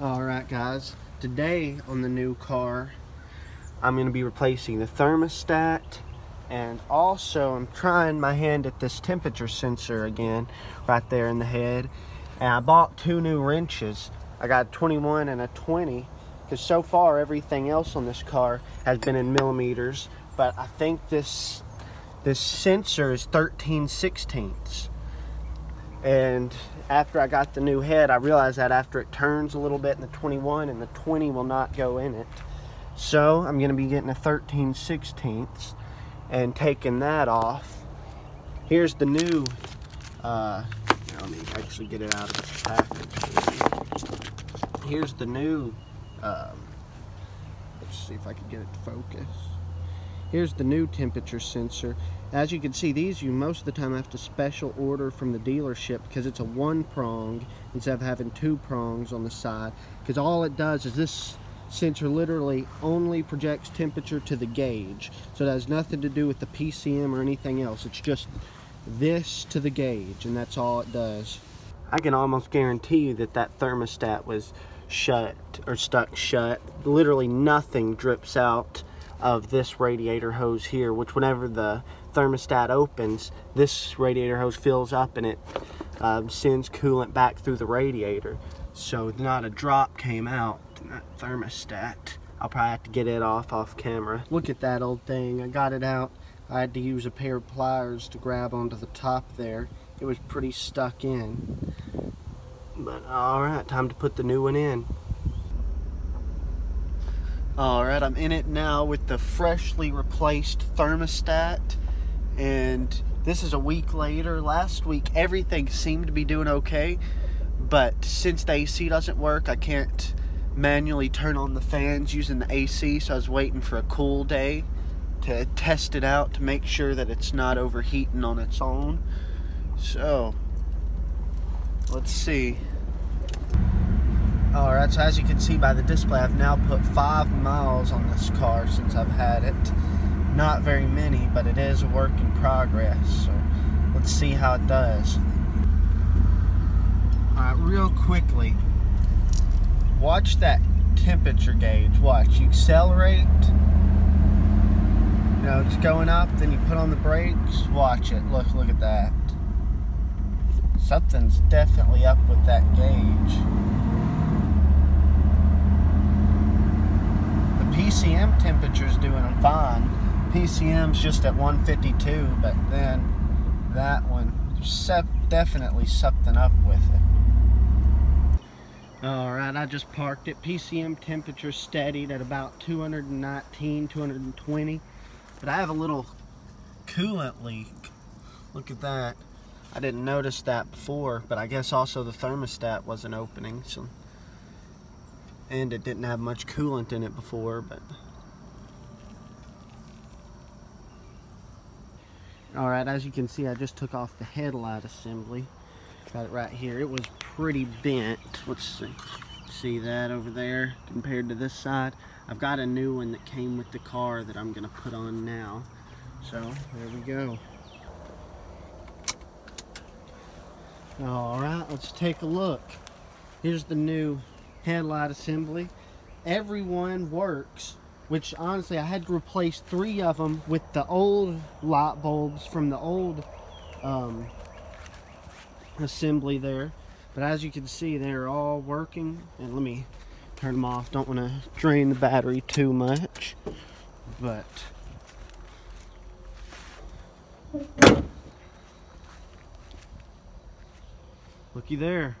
Alright guys, today on the new car, I'm going to be replacing the thermostat and also I'm trying my hand at this temperature sensor again, right there in the head. And I bought two new wrenches. I got a 21 and a 20 because so far everything else on this car has been in millimeters, but I think this this sensor is 13 sixteenths and after I got the new head I realized that after it turns a little bit in the 21 and the 20 will not go in it. So I'm gonna be getting a 13 16ths and taking that off. Here's the new uh, let me actually get it out of this package. Here's the new um, let's see if I can get it to focus Here's the new temperature sensor. As you can see, these you most of the time have to special order from the dealership because it's a one prong instead of having two prongs on the side. Because all it does is this sensor literally only projects temperature to the gauge. So it has nothing to do with the PCM or anything else. It's just this to the gauge and that's all it does. I can almost guarantee you that that thermostat was shut or stuck shut. Literally nothing drips out of this radiator hose here, which whenever the thermostat opens, this radiator hose fills up and it um, sends coolant back through the radiator. So not a drop came out that thermostat. I'll probably have to get it off off camera. Look at that old thing. I got it out. I had to use a pair of pliers to grab onto the top there. It was pretty stuck in. But alright, time to put the new one in. Alright, I'm in it now with the freshly replaced thermostat. And this is a week later. Last week, everything seemed to be doing okay. But since the AC doesn't work, I can't manually turn on the fans using the AC. So I was waiting for a cool day to test it out to make sure that it's not overheating on its own. So, let's see. Alright, so as you can see by the display, I've now put five miles on this car since I've had it. Not very many, but it is a work in progress. So let's see how it does. Alright, real quickly, watch that temperature gauge. Watch, you accelerate, you know, it's going up, then you put on the brakes, watch it. Look, look at that. Something's definitely up with that gauge. PCM temperature's doing fine. PCM's just at 152, but then that one, definitely something up with it. Alright, I just parked it. PCM temperature steadied at about 219, 220. But I have a little coolant leak. Look at that. I didn't notice that before, but I guess also the thermostat wasn't opening. So and it didn't have much coolant in it before but. Alright as you can see I just took off the headlight assembly. Got it right here. It was pretty bent. Let's see. See that over there compared to this side? I've got a new one that came with the car that I'm gonna put on now. So there we go. Alright let's take a look. Here's the new headlight assembly. Everyone works, which honestly I had to replace three of them with the old light bulbs from the old um, assembly there. But as you can see, they're all working. And let me turn them off. Don't want to drain the battery too much. But looky there.